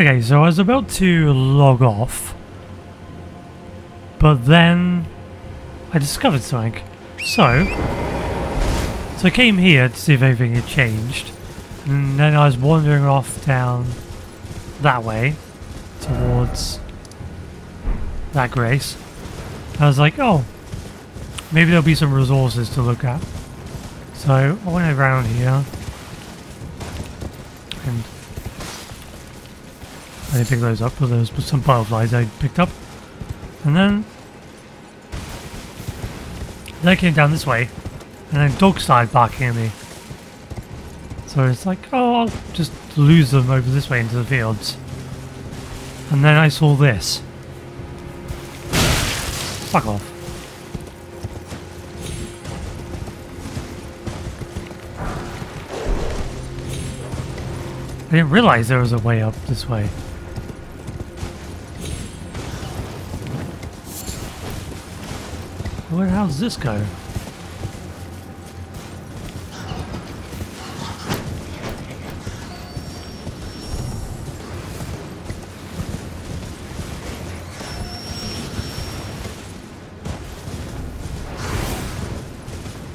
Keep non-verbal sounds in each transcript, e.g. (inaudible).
Okay, so I was about to log off, but then I discovered something. So, so I came here to see if anything had changed, and then I was wandering off down that way towards that grace. I was like, oh, maybe there'll be some resources to look at. So I went around here and I didn't pick those up, but there was some butterflies I picked up. And then, they came down this way, and then dogs started barking at me. So it's like, oh, I'll just lose them over this way into the fields. And then I saw this. Fuck off. I didn't realize there was a way up this way. Where does this go?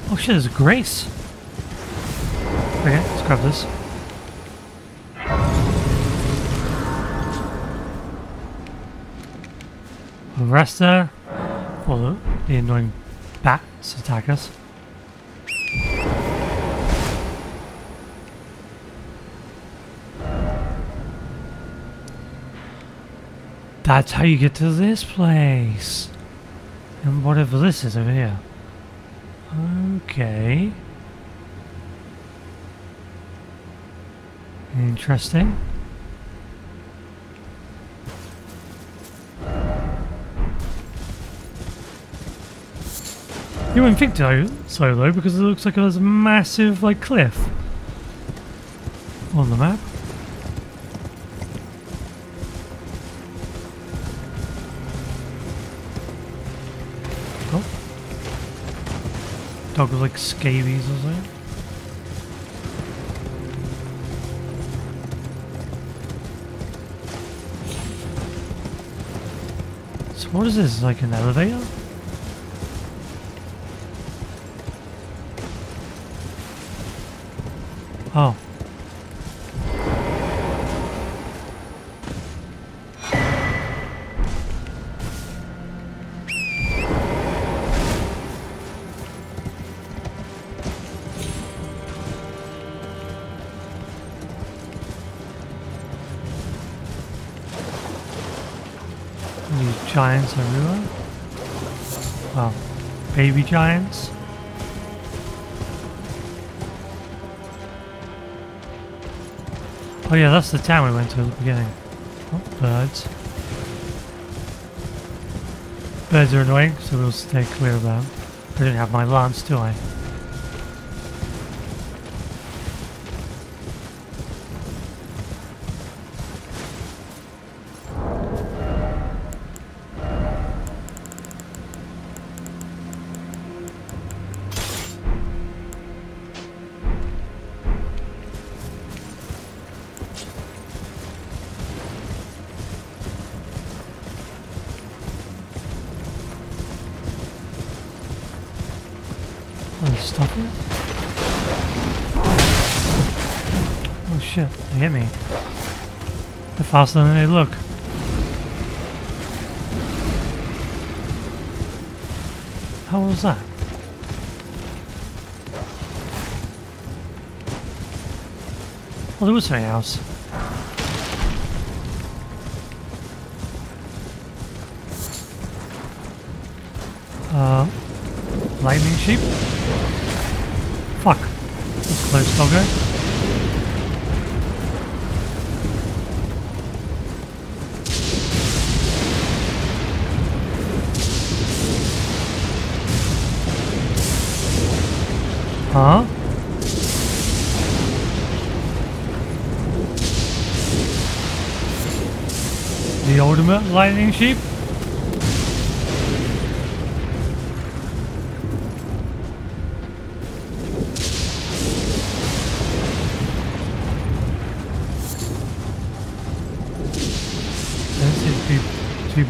Oh shit, there's grace. Okay, let's grab this. Rest there. Well, the annoying bats attack us. That's how you get to this place. And whatever this is over here. Okay. Interesting. You wouldn't think so, so though, because it looks like there's a massive like cliff on the map. Oh. Dog like scabies or something. So what is this, like an elevator? Giants everywhere. Baby giants. Oh yeah, that's the town we went to at the beginning. Oh, birds. Birds are annoying, so we'll stay clear of them. I didn't have my lance, do I? Stop it. Oh shit, they hit me. They're faster than they look. How was that? Oh, there was something else. Uh, lightning sheep? Huh? The ultimate lightning sheep?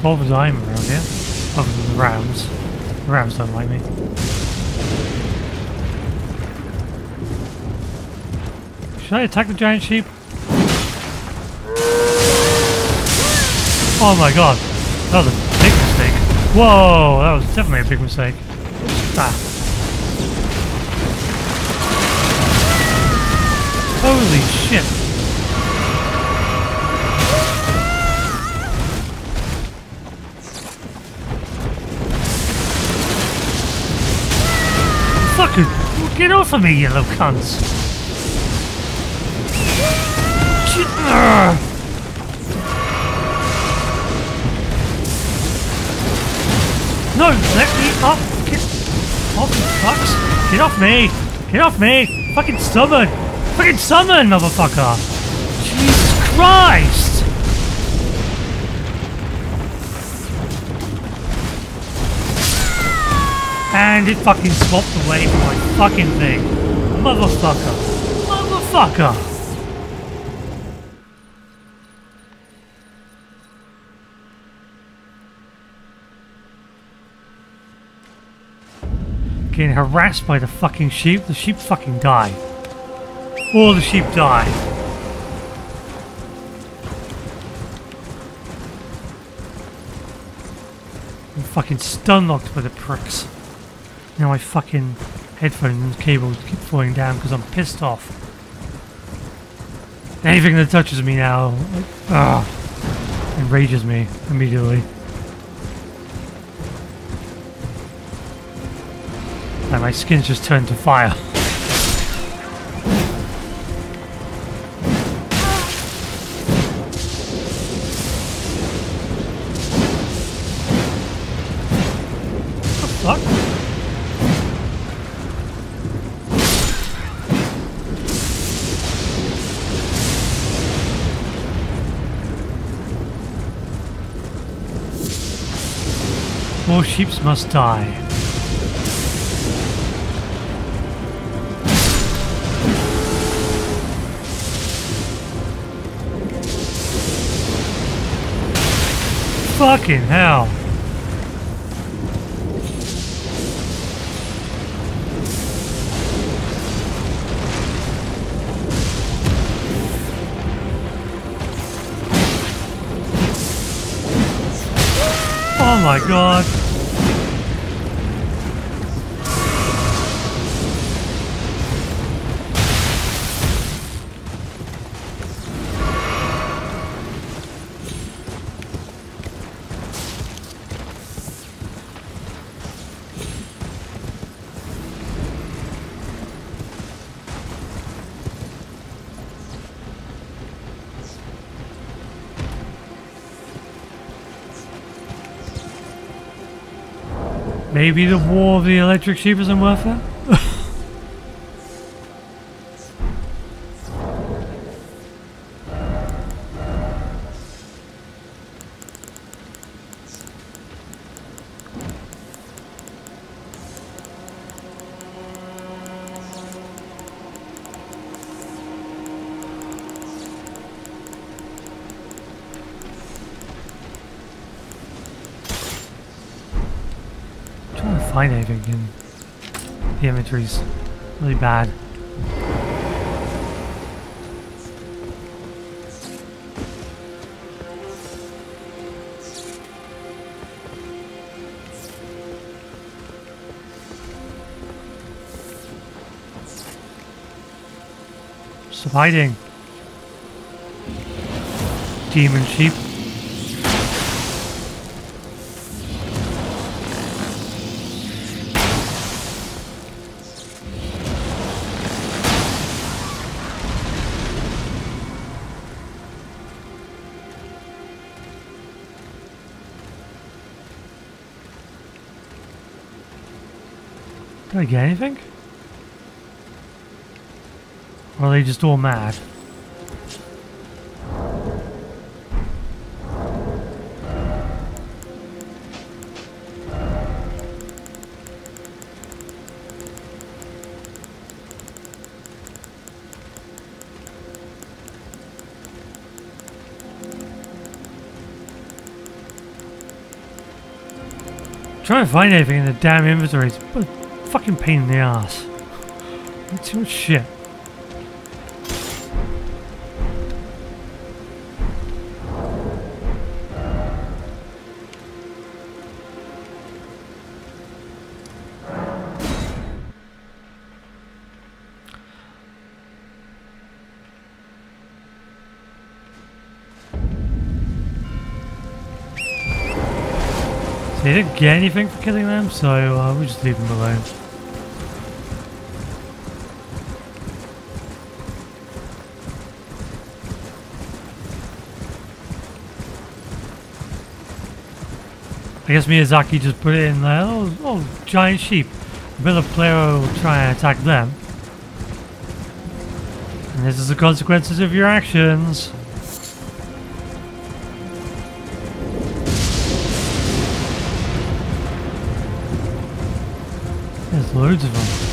Actually bothers I'm around here. Other than the Rams. The Rams don't like me. Should I attack the giant sheep? Oh my god. That was a big mistake. Whoa, that was definitely a big mistake. Ah. Fucking get off of me, you little cunts. No, let me up. Get off, you fucks. Get off me. Get off me. Fucking stubborn. Fucking summon, motherfucker. Jesus Christ. And it fucking swapped away from my fucking thing. Motherfucker. Motherfucker. Getting harassed by the fucking sheep. The sheep fucking die. All the sheep die. I'm fucking stun locked by the pricks. Now my fucking headphone cables keep falling down because I'm pissed off. Anything that touches me now, like, ah, enrages me immediately. And my skin's just turned to fire. (laughs) Sheeps must die. Fucking hell. Oh my god. Maybe the war of the electric sheep isn't worth it? Trying to find anything in the inventory's really bad. Stop hiding. Demon sheep. get anything? Or are they just all mad? trying to find anything in the damn inventories, but fucking pain in the ass. Too much shit. They didn't get anything for killing them, so uh, we'll just leave them alone. I guess Miyazaki just put it in there. Oh, oh giant sheep. A bit of player will try and attack them. And this is the consequences of your actions. There's loads of them.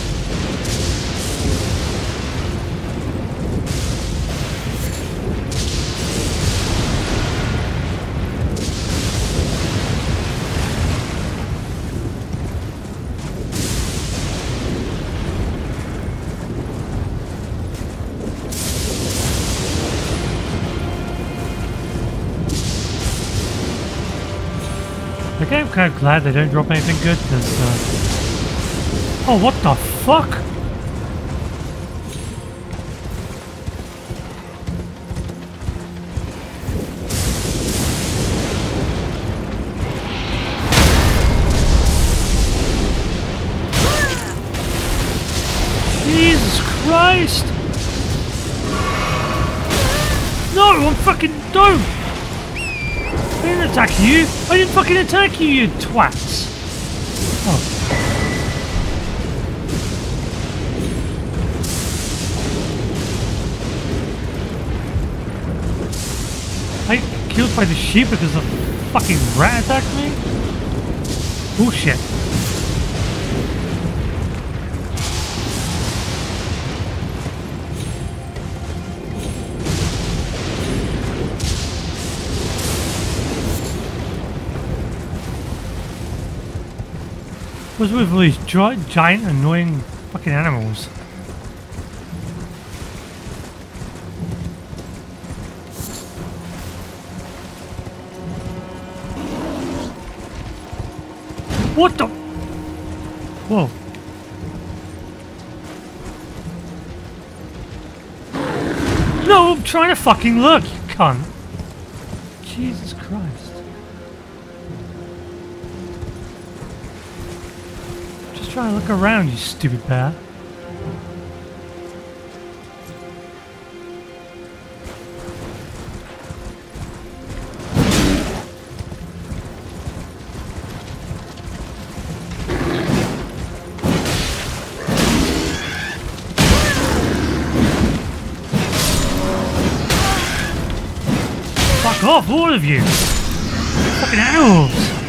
Kind of glad they don't drop anything good, because... Uh... Oh, what the fuck? Jesus Christ! No, I'm fucking... Don't! I didn't attack you! I didn't fucking attack you, you twats! Oh. I killed by the sheep because the fucking rat attacked me? Bullshit. What's with all these gi giant annoying fucking animals? What the? Whoa. No, I'm trying to fucking look, you cunt. Jesus Trying to look around, you stupid bear. Fuck off, all of you! Fucking animals!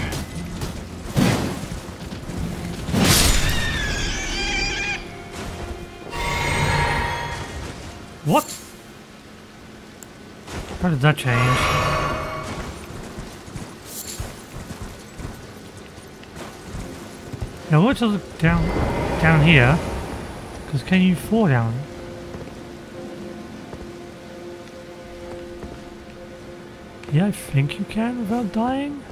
What? How did that change? Now what's look down down here? Because can you fall down? Yeah, I think you can without dying.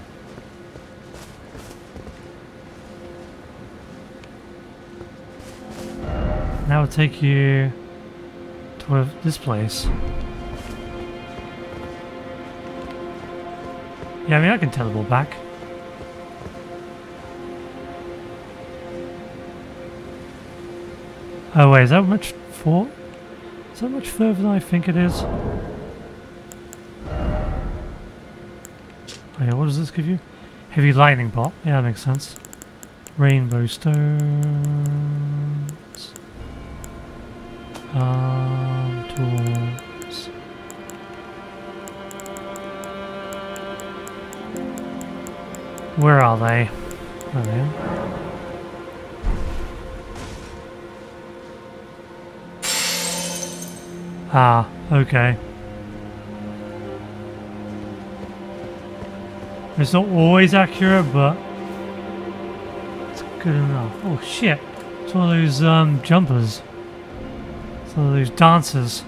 Now it'll take you uh, this place. Yeah, I mean, I can teleport back. Oh wait, is that much for? Is that much further than I think it is? Oh yeah, what does this give you? Heavy lightning bolt. Yeah, that makes sense. Rainbow stones. Um, tools. Where are they? They? Ah, okay. It's not always accurate, but it's good enough. Oh shit. It's one of those um, jumpers. It's one of those dancers.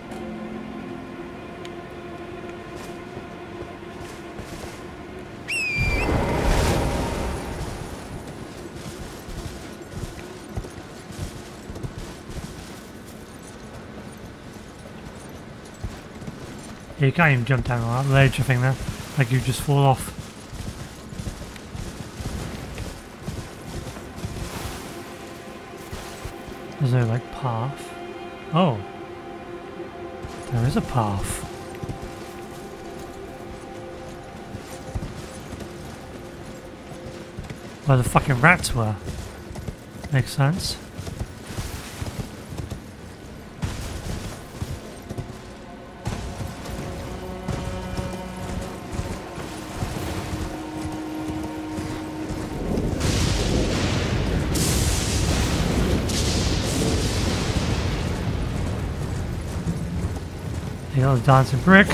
Yeah, you can't even jump down on that ledge, I think, there. Like you just fall off. There's no, like, path. Oh. There is a path. Where the fucking rats were. Makes sense. Dancing brick.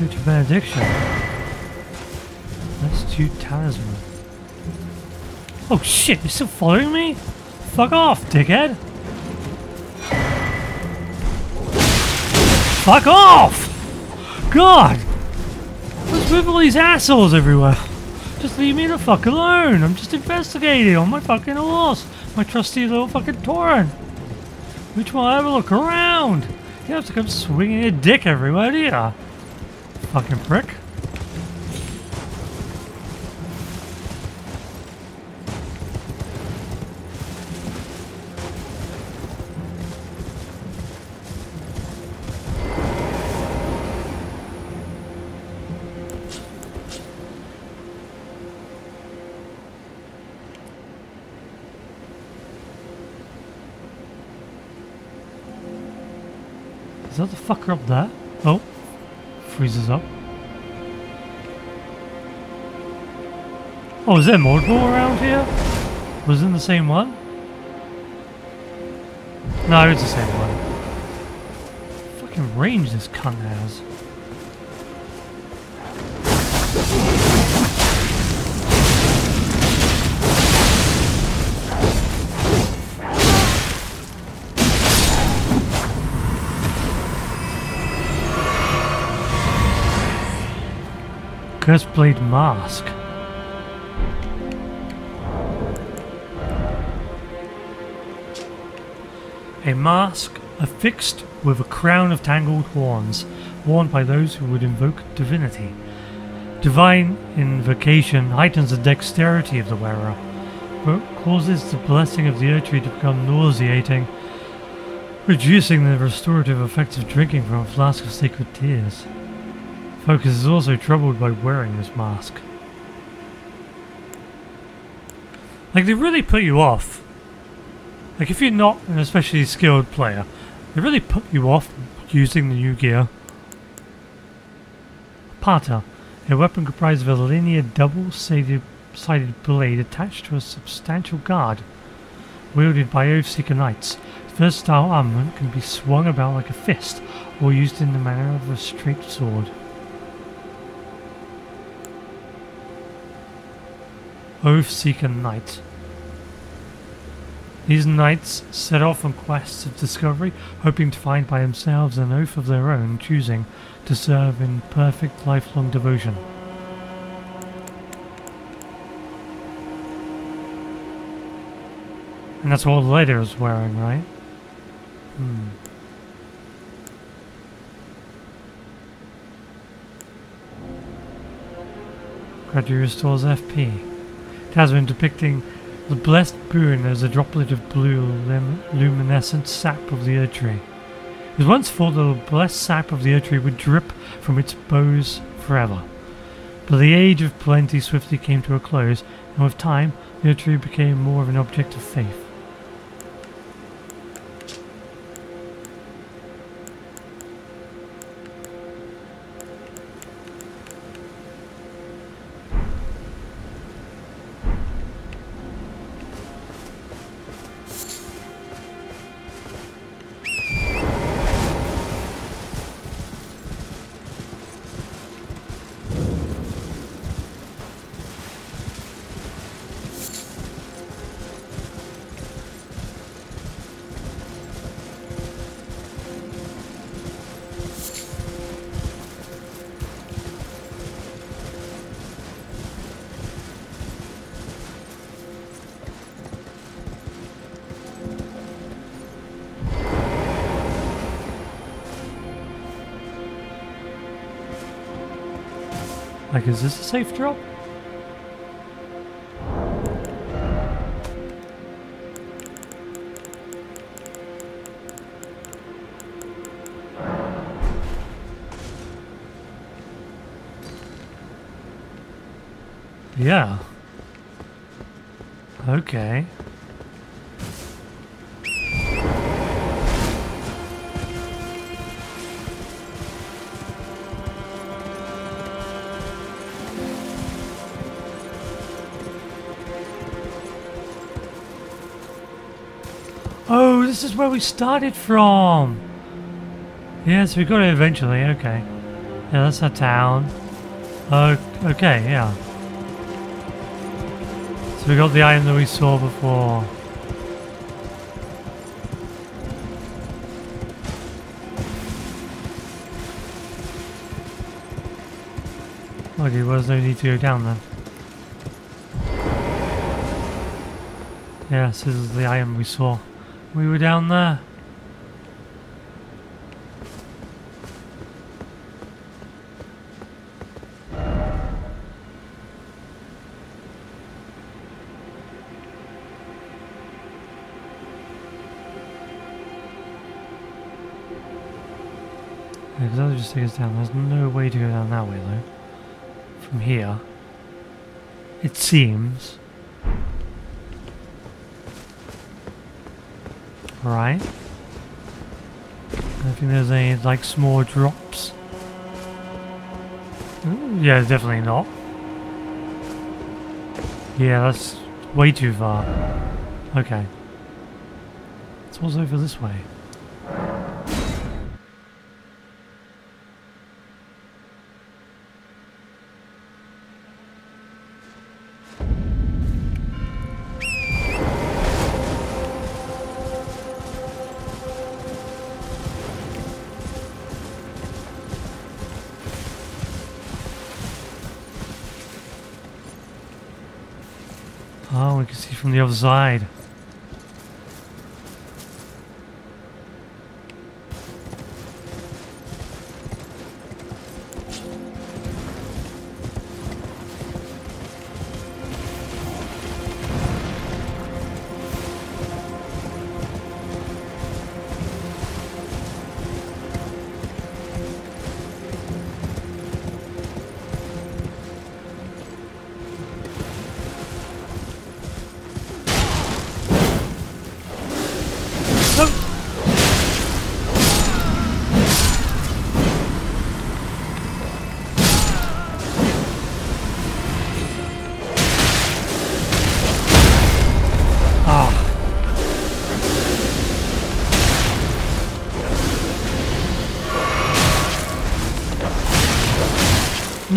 Of Benediction. That's two talisman. Oh shit, you're still following me? Fuck off, dickhead! Fuck off! God! With all these assholes everywhere? Just leave me the fuck alone. I'm just investigating on my fucking horse. My trusty little fucking torrent. Which will I ever look around? You have to come swinging your dick everywhere, do ya? Fucking prick. Is that the fucker up there? Oh. Freezes up. Oh, is there multiple around here? Was it the same one? No, it's the same one. Fucking range this cunt has. Cursed Mask. A mask affixed with a crown of tangled horns, worn by those who would invoke divinity. Divine invocation heightens the dexterity of the wearer, but causes the blessing of the Erdtree to become nauseating, reducing the restorative effects of drinking from a flask of sacred tears. Oh, Focus is also troubled by wearing this mask. Like, they really put you off. Like, if you're not an especially skilled player, they really put you off using the new gear. Pata, a weapon comprised of a linear double-sided blade attached to a substantial guard, wielded by Oathseeker Knights. Versatile armament can be swung about like a fist, or used in the manner of a straight sword. Oathseeker Knight. These knights set off on quests of discovery, hoping to find by themselves an oath of their own, choosing to serve in perfect lifelong devotion. And that's what Leda is wearing, right? Hmm. Gradually restores FP. Talisman depicting the blessed boon as a droplet of blue lim- luminescent sap of the Erdtree. It was once thought that the blessed sap of the Erdtree would drip from its boughs forever. But the age of plenty swiftly came to a close, and with time, the Erdtree became more of an object of faith. Like, is this a safe drop? Yeah. Okay. This is where we started from. Yes, we got it eventually. Okay. Yeah, that's a town. Oh, okay, yeah. So we got the item that we saw before. Okay, well, there's no need to go down then. Yes, this is the item we saw. We were down there. That'll just take us down. There's no way to go down that way though. From here. It seems. Right. I think there's any like small drops. Yeah, definitely not. Yeah, that's way too far. Okay. It's also over this way? The other side.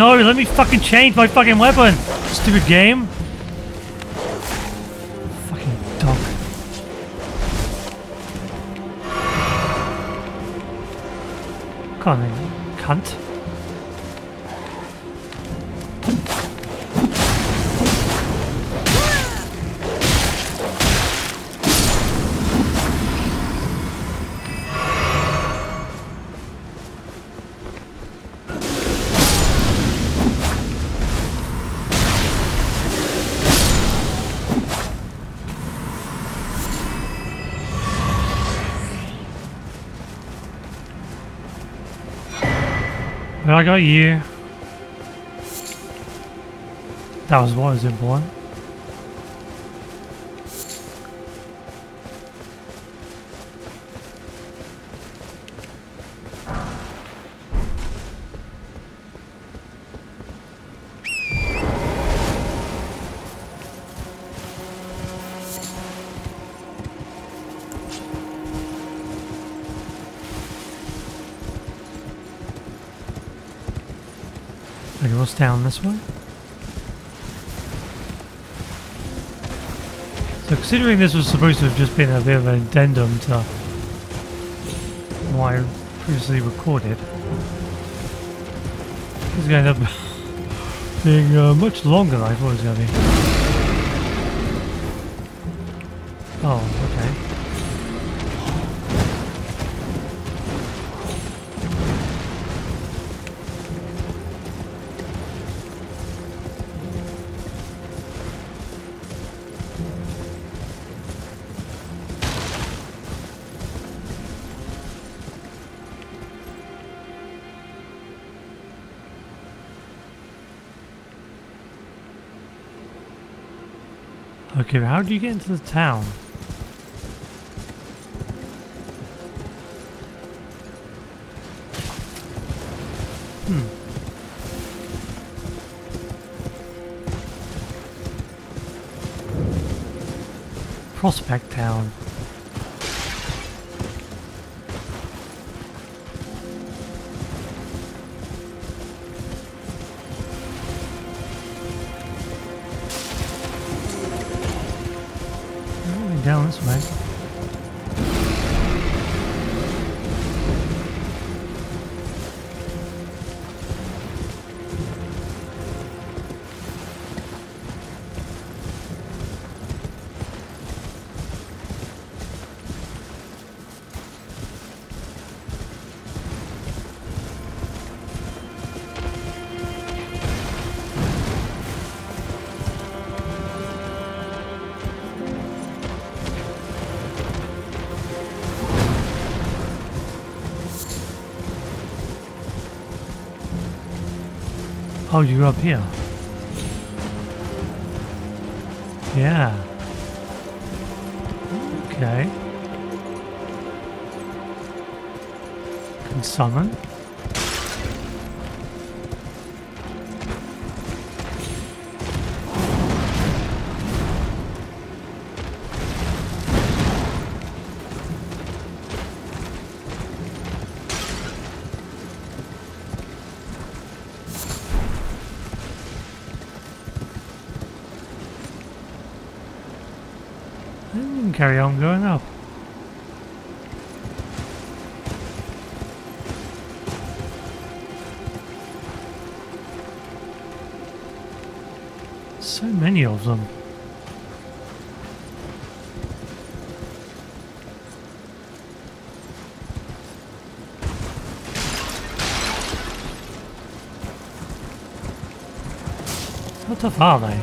No, let me fucking change my fucking weapon. Stupid game. Fucking dog. Come on, cunt. Well, I got you. That was what was important. This? So considering this was supposed to have just been a bit of an addendum to what I previously recorded, it's going to end up (laughs) being uh, much longer than I thought it was going to be. Oh, Okay, but how do you get into the town? Hmm. Prospect Town. Oh, you're up here. Yeah. Okay. Can summon. Tough are they?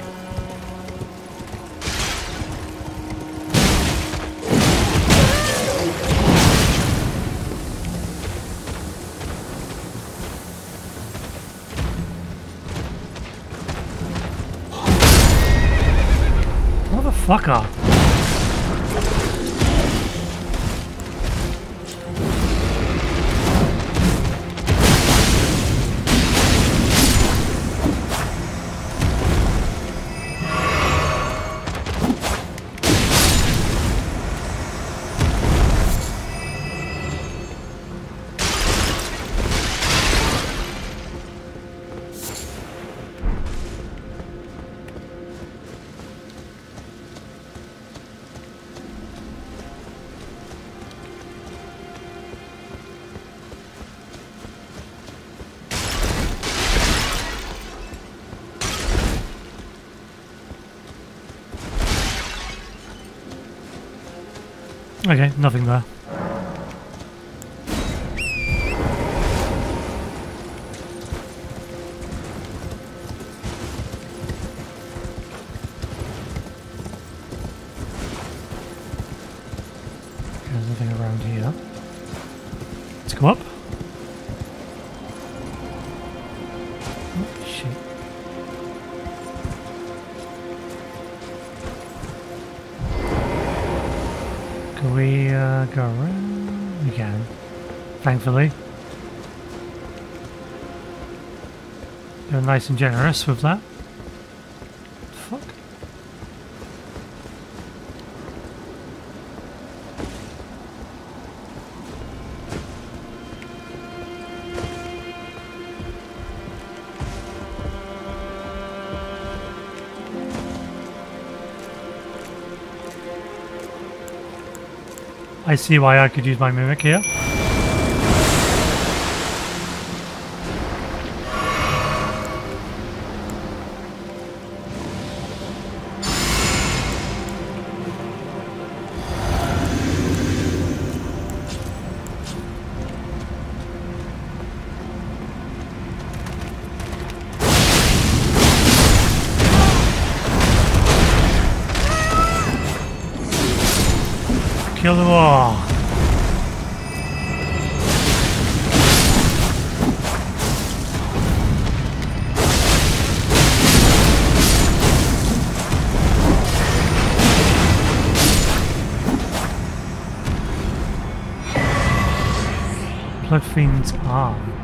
Motherfucker. Okay, nothing there. There's nothing around here. Let's go up. Uh, go around? We can, thankfully. They're nice and generous with that. I see why I could use my mimic here. Kill them all. Blood Fiend's.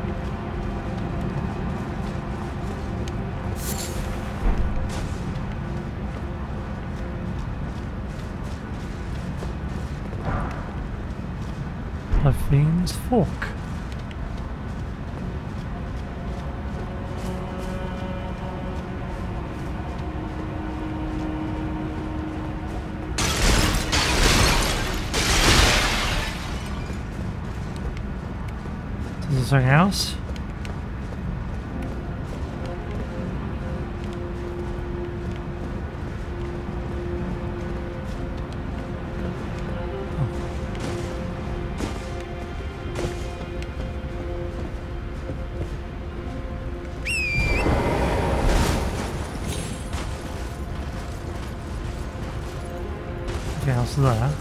Fork. Is there something else? Else there.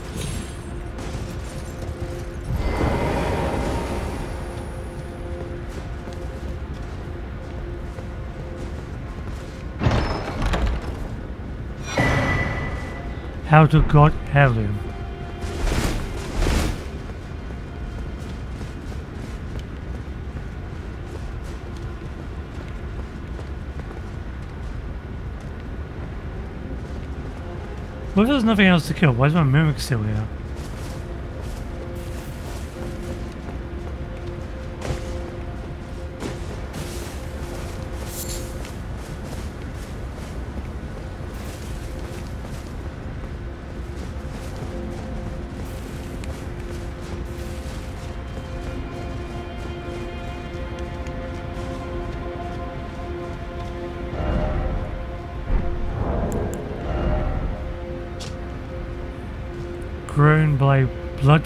Outer God heirloom. What if there's nothing else to kill? Why is my mimic still here?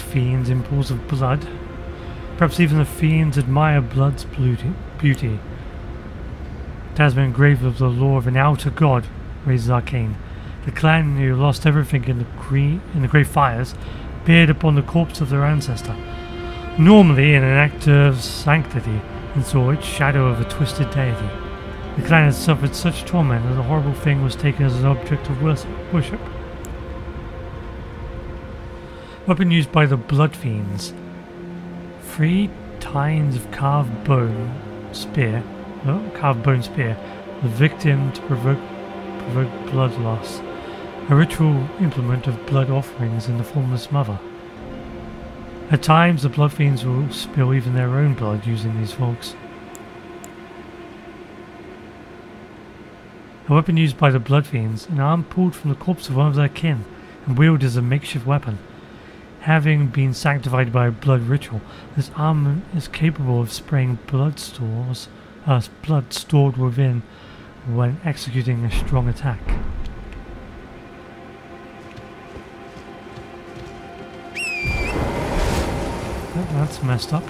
Fiends in pools of blood. Perhaps even the fiends admire blood's beauty. beauty. It has been the law of an outer god, raises Arcane. The clan who lost everything in the, in the great fires appeared upon the corpse of their ancestor, normally in an act of sanctity, and saw its shadow of a twisted deity. The clan had suffered such torment that the horrible thing was taken as an object of worship. Weapon used by the Blood Fiends. Three tines of carved bone spear. Oh, carved bone spear. The victim to provoke, provoke blood loss. A ritual implement of blood offerings in the formless mother. At times, the Blood Fiends will spill even their own blood using these forks. A weapon used by the Blood Fiends, an arm pulled from the corpse of one of their kin and wielded as a makeshift weapon. Having been sanctified by a blood ritual, this arm is capable of spraying blood stores, uh, blood stored within when executing a strong attack. Oh, that's messed up.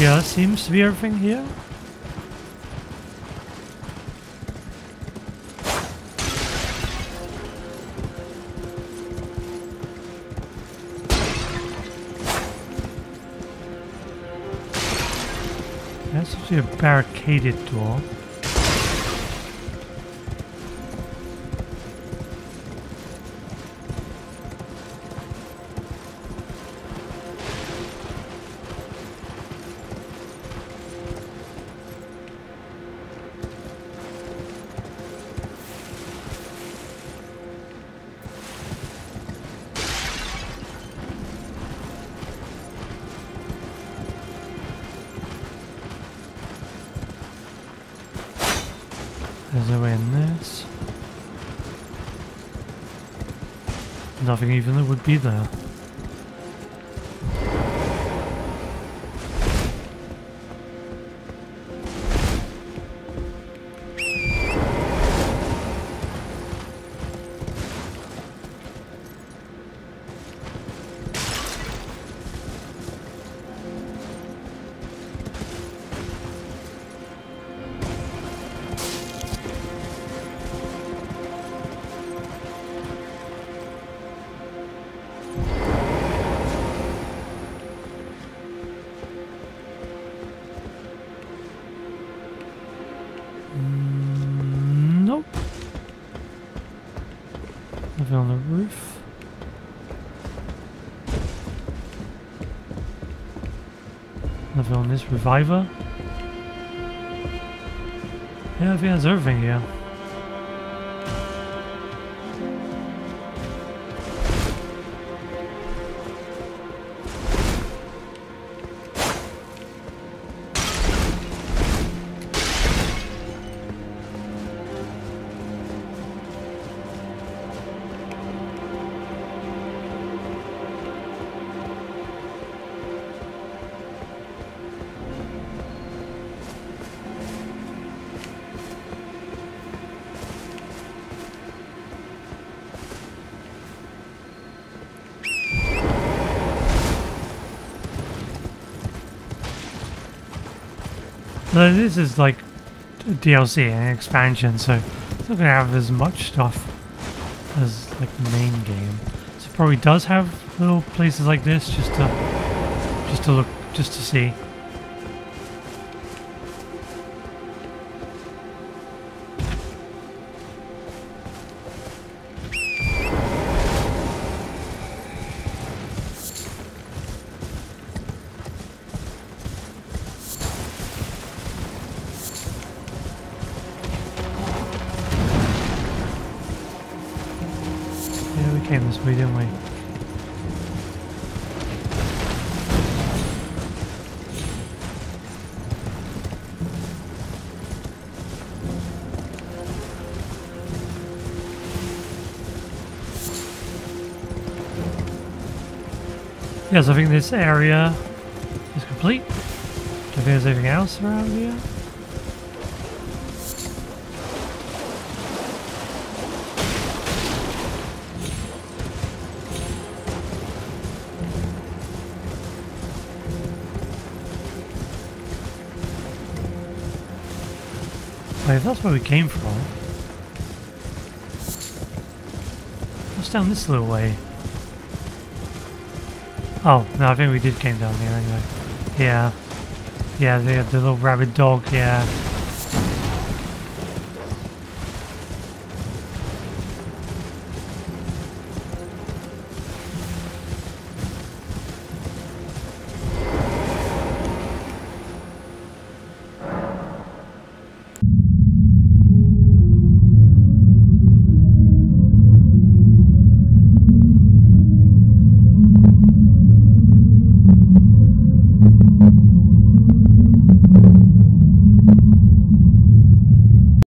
Yeah, seems to be everything here. That's actually a barricaded door. Nothing even would be there. Reviver. Yeah, think that's everything here. No, this is like DLC and expansion, so it's not gonna have as much stuff as like the main game. So it probably does have little places like this just to just to look just to see. Yes, I think this area is complete. Do you think there's anything else around here? Wait, if that's where we came from. What's down this little way? Oh, no, I think we did came down here anyway. Yeah. Yeah, the, the little rabid dog, yeah.